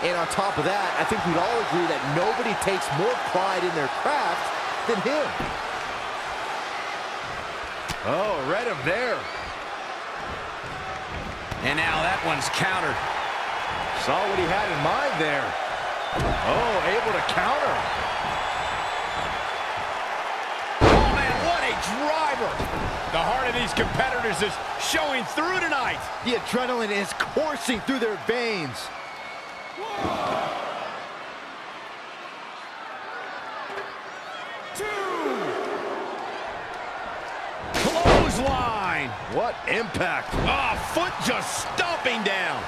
And on top of that, I think we'd all agree that nobody takes more pride in their craft than him. Oh, read him there. And now that one's countered. Saw what he had in mind there. Oh, able to counter. Oh, man, what a driver. The heart of these competitors is showing through tonight. The adrenaline is coursing through their veins. Clothesline. What impact. Oh, foot just stomping down.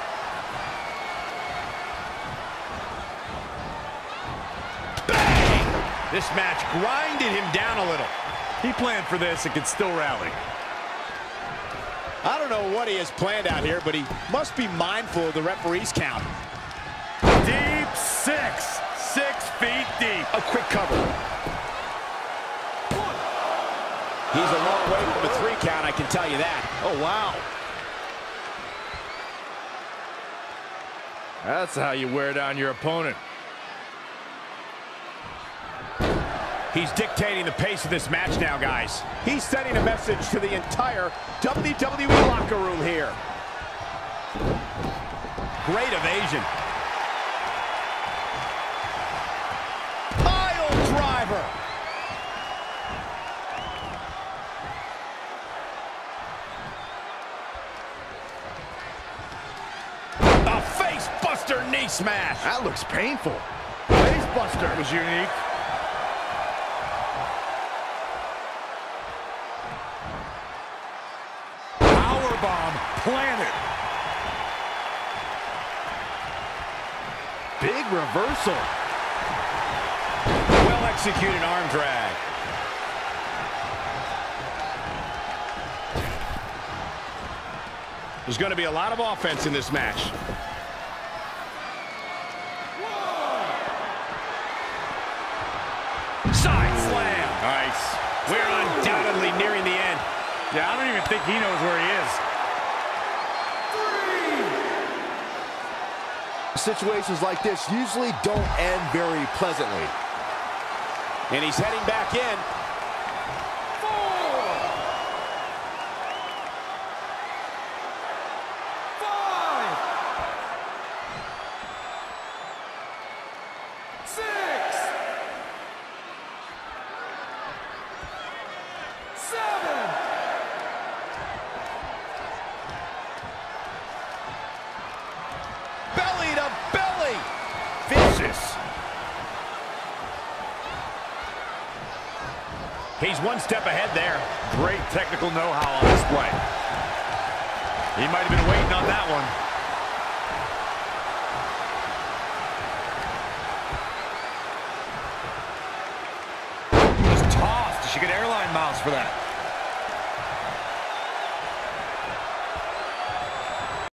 Bang! This match grinded him down a little. He planned for this and can still rally. I don't know what he has planned out here, but he must be mindful of the referee's count. Deep six. Six feet deep. A quick cover. He's a long way from a three count, I can tell you that. Oh, wow. That's how you wear down your opponent. He's dictating the pace of this match now, guys. He's sending a message to the entire WWE locker room here. Great evasion. Pile. A face buster knee smash. That looks painful. Facebuster was unique. Powerbomb planted. Big reversal. Well executed arm drag. There's going to be a lot of offense in this match. Side slam. Nice. We're undoubtedly nearing the end. Yeah, I don't even think he knows where he is. Situations like this usually don't end very pleasantly. And he's heading back in. He's one step ahead there. Great technical know-how on display. He might have been waiting on that one. Just tossed. She get airline miles for that.